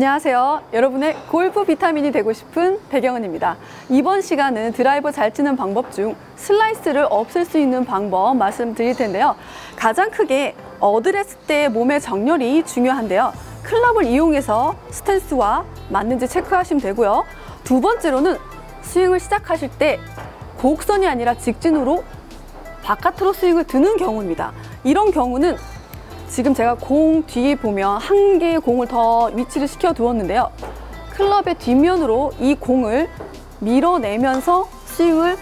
안녕하세요. 여러분의 골프 비타민이 되고 싶은 배경은입니다. 이번 시간은 드라이버 잘 치는 방법 중 슬라이스를 없앨 수 있는 방법 말씀드릴 텐데요. 가장 크게 어드레스 때 몸의 정렬이 중요한데요. 클럽을 이용해서 스탠스와 맞는지 체크하시면 되고요. 두 번째로는 스윙을 시작하실 때 곡선이 아니라 직진으로 바깥으로 스윙을 드는 경우입니다. 이런 경우는 지금 제가 공 뒤에 보면 한 개의 공을 더 위치를 시켜 두었는데요. 클럽의 뒷면으로 이 공을 밀어내면서 스윙을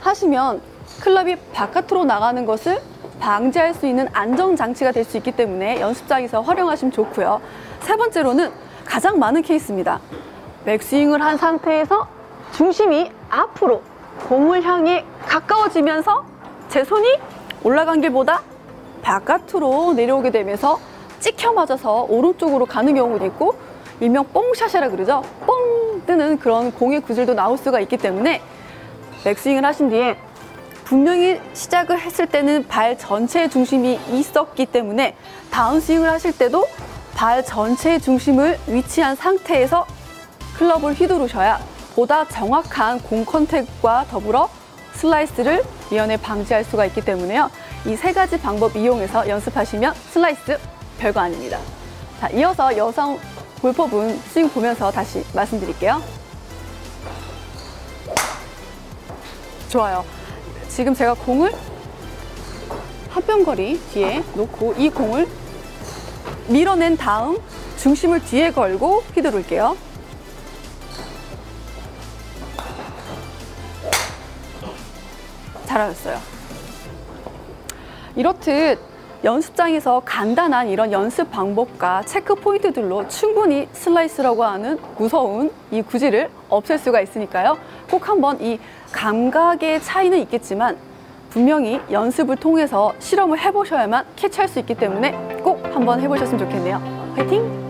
하시면 클럽이 바깥으로 나가는 것을 방지할 수 있는 안정장치가 될 수 있기 때문에 연습장에서 활용하시면 좋고요. 세 번째로는 가장 많은 케이스입니다. 백스윙을 한 상태에서 중심이 앞으로 공을 향해 가까워지면서 제 손이 올라간 길보다 바깥으로 내려오게 되면서 찍혀 맞아서 오른쪽으로 가는 경우도 있고 일명 뽕샷이라 그러죠. 뽕 뜨는 그런 공의 구질도 나올 수가 있기 때문에 백스윙을 하신 뒤에 분명히 시작을 했을 때는 발 전체의 중심이 있었기 때문에 다운스윙을 하실 때도 발 전체의 중심을 위치한 상태에서 클럽을 휘두르셔야 보다 정확한 공 contact과 더불어 슬라이스를 미연에 방지할 수가 있기 때문에요. 이 세 가지 방법 이용해서 연습하시면 슬라이스 별거 아닙니다. 자, 이어서 여성 골퍼분 스윙 보면서 다시 말씀드릴게요. 좋아요. 지금 제가 공을 한뼘 거리 뒤에 놓고 이 공을 밀어낸 다음 중심을 뒤에 걸고 휘두를게요. 잘하셨어요. 이렇듯 연습장에서 간단한 이런 연습 방법과 체크 포인트들로 충분히 슬라이스라고 하는 무서운 이 구질을 없앨 수가 있으니까요. 꼭 한번 이 감각의 차이는 있겠지만 분명히 연습을 통해서 실험을 해보셔야만 캐치할 수 있기 때문에 꼭 한번 해보셨으면 좋겠네요. 화이팅!